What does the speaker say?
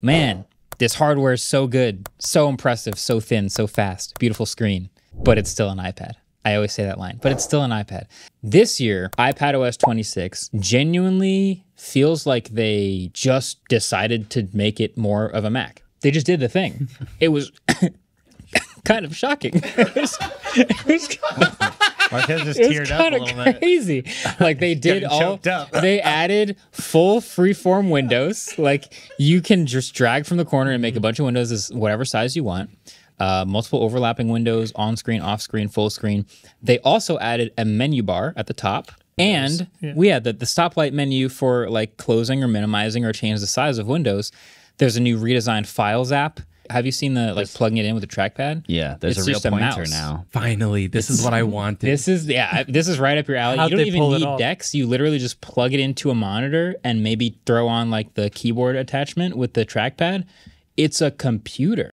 Man, this hardware is so good, so impressive, so thin, so fast, beautiful screen, but it's still an iPad. I always say that line, but it's still an iPad. This year, iPad OS 26 genuinely feels like they just decided to make it more of a Mac. They just did the thing. It was kind of shocking. it was, it was Marques just teared up a kind little of bit. crazy. Like they did all. up. they added full freeform windows. Like you can just drag from the corner and make a bunch of windows as whatever size you want. Uh, multiple overlapping windows, on screen, off screen, full screen. They also added a menu bar at the top. And we had the, the stoplight menu for like closing or minimizing or change the size of windows. There's a new redesigned Files app. Have you seen the like plugging it in with a trackpad? Yeah, there's It's a real just a pointer mouse. now. Finally, this is what I wanted. This is yeah, this is right up your alley. How'd you don't even need off? DeX. You literally just plug it into a monitor and maybe throw on like the keyboard attachment with the trackpad. It's a computer.